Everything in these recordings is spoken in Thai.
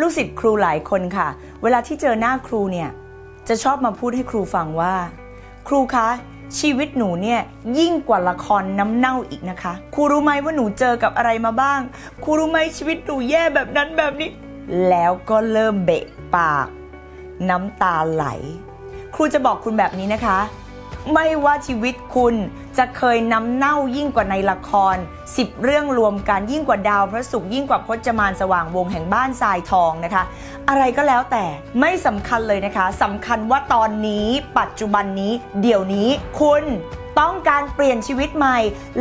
ลูกศิษย์ครูหลายคนค่ะ เวลาที่เจอหน้าครูเนี่ย จะชอบมาพูดให้ครูฟังว่า ครูคะชีวิตหนูเนี่ยยิ่งกว่าละครน้ำเน่าอีกนะคะ ครูรู้ไหมว่าหนูเจอกับอะไรมาบ้าง ครูรู้ไหมชีวิตหนูแย่แบบนั้นแบบนี้ แล้วก็เริ่มเบะปาก น้ำตาไหล ครูจะบอกคุณแบบนี้นะคะ ไม่ว่าชีวิตคุณจะเคยน้ำเน่ายิ่งกว่าในละครสิบเรื่องรวมกันยิ่งกว่าดาวพระศุกร์ยิ่งกว่าพจมานสว่างวงแห่งบ้านทรายทองนะคะ อะไรก็แล้วแต่ไม่สำคัญเลยนะคะสำคัญว่าตอนนี้ปัจจุบันนี้ เดี๋ยวนี้คุณต้องการเปลี่ยนชีวิตใหม่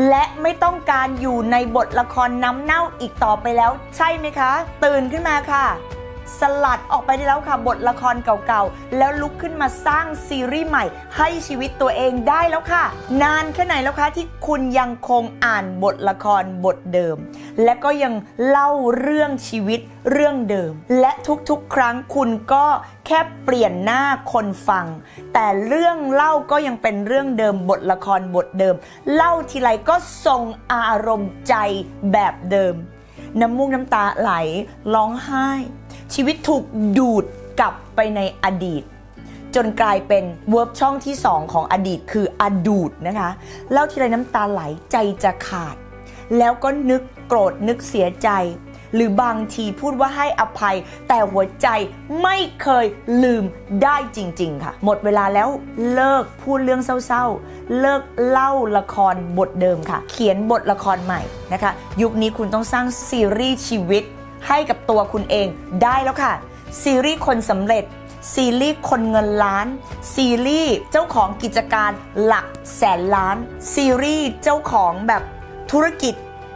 และไม่ต้องการอยู่ในบทละครน้ำเน่าอีกต่อไปแล้ว ใช่ไหมคะ ตื่นขึ้นมาค่ะ สลัดออกไปได้แล้วค่ะบทละครเก่าๆ แล้วลุกขึ้นมาสร้างซีรีส์ใหม่ ให้ชีวิตตัวเองได้แล้วค่ะ นานแค่ไหนแล้วคะที่คุณยังคงอ่านบทละครบทเดิม และก็ยังเล่าเรื่องชีวิตเรื่องเดิม และทุกๆ ครั้งคุณก็แค่เปลี่ยนหน้าคนฟัง แต่เรื่องเล่าก็ยังเป็นเรื่องเดิมบทละครบทเดิม เล่าทีไรก็ทรงอารมณ์ใจแบบเดิม น้ำมูกน้ำตาไหล ร้องไห้ ชีวิตถูกดูดกลับไปในอดีต จนกลายเป็นเวิร์บช่องที่ 2 ของอดีตคืออดูดนะคะเล่าทีไรน้ำตาไหลใจจะขาด แล้วก็นึกโกรธนึกเสียใจ หรือบางทีพูดว่าให้อภัย แต่หัวใจไม่เคยลืมได้จริง ๆ ค่ะ หมดเวลาแล้วเลิกพูดเรื่องเศร้าๆ เลิกเล่าละครบทเดิมค่ะ เขียนบทละครใหม่นะคะ ยุคนี้คุณต้องสร้างซีรีส์ชีวิต ให้กับตัวคุณเองได้แล้วค่ะ ซีรีส์คนสำเร็จซีรีส์คนเงินล้าน ซีรีส์เจ้าของกิจการหลักแสนล้าน ซีรีส์เจ้าของแบบธุรกิจ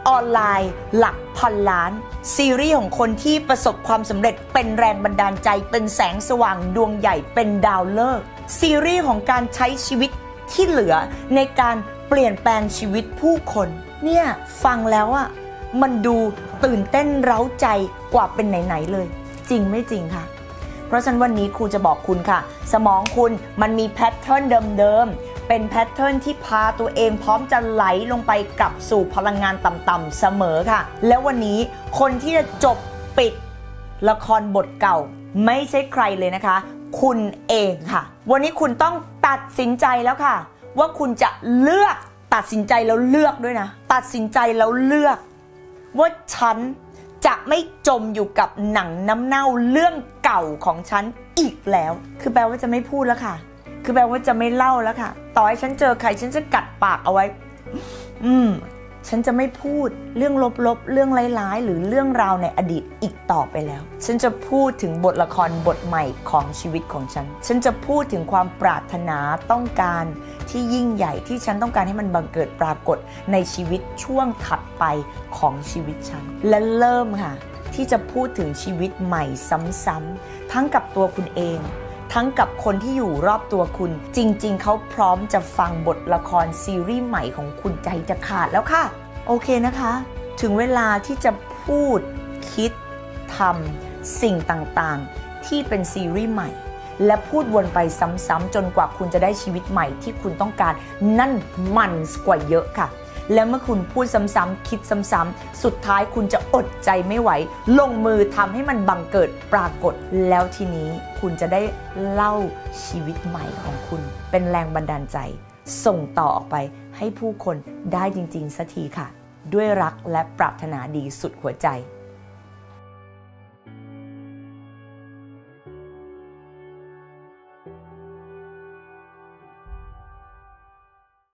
ออนไลน์ หลักพันล้าน ซีรีส์ของคนที่ประสบความสำเร็จเป็นแรงบันดาลใจ เป็นแสงสว่างดวงใหญ่เป็นดาวเลิกษ์ซีรีส์ของการใช้ชีวิตที่เหลือในการเปลี่ยนแปลงชีวิตผู้คน เนี่ยฟังแล้วอะมันดูตื่นเต้นเร้าใจกว่าเป็นไหนๆเลย จริงไม่จริงค่ะ เพราะฉะนั้นวันนี้ครูจะบอกคุณค่ะ สมองคุณมันมีแพทเทิร์นเดิมๆ เป็นแพทเทิร์นที่พาตัวเองพร้อมจะไหลลงไปกลับสู่พลังงานต่ำๆเสมอค่ะ แล้ววันนี้คนที่จะจบปิดละครบทเก่า ไม่ใช่ใครเลยนะคะ คุณเองค่ะ วันนี้คุณต้องตัดสินใจแล้วค่ะ ว่าคุณจะเลือกตัดสินใจแล้วเลือกด้วยนะ ตัดสินใจแล้วเลือก ว่าฉันจะไม่จมอยู่กับหนังน้ำเน่าเรื่องเก่าของฉันอีกแล้ว คือแปลว่าจะไม่พูดแล้วค่ะ คือแปลว่าจะไม่เล่าแล้วค่ะ ต่อให้ฉันเจอใครฉันจะกัดปากเอาไว้ อืม ฉันจะไม่พูดเรื่องลบๆ เรื่องร้ายๆ หรือเรื่องราวในอดีตอีกต่อไปแล้ว ฉันจะพูดถึงบทละครบทใหม่ของชีวิตของฉัน ฉันจะพูดถึงความปรารถนาต้องการที่ยิ่งใหญ่ที่ฉันต้องการให้มันบังเกิดปรากฏในชีวิตช่วงถัดไปของชีวิตฉัน และเริ่มค่ะ ที่จะพูดถึงชีวิตใหม่ซ้ำๆทั้งกับตัวคุณเอง ทั้งกับคนที่อยู่รอบตัวคุณ จริง ๆ เขาพร้อมจะฟังบทละครซีรีส์ใหม่ของคุณใจจะขาดแล้วค่ะ โอเคนะคะ ถึงเวลาที่จะพูดคิดทำสิ่งต่างๆ ที่เป็นซีรีส์ใหม่ และพูดวนไปซ้ำๆจนกว่าคุณจะได้ชีวิตใหม่ที่คุณต้องการ นั่นมันกว่าเยอะค่ะ และเมื่อคุณพูดซ้ำๆคิดซ้ำๆสุดท้ายคุณจะอดใจไม่ไหว ลงมือทำให้มันบังเกิดปรากฏ แล้วทีนี้คุณจะได้เล่าชีวิตใหม่ของคุณ เป็นแรงบันดาลใจ ส่งต่อออกไปให้ผู้คนได้จริงๆสักทีค่ะ ด้วยรักและปรารถนาดีสุดหัวใจ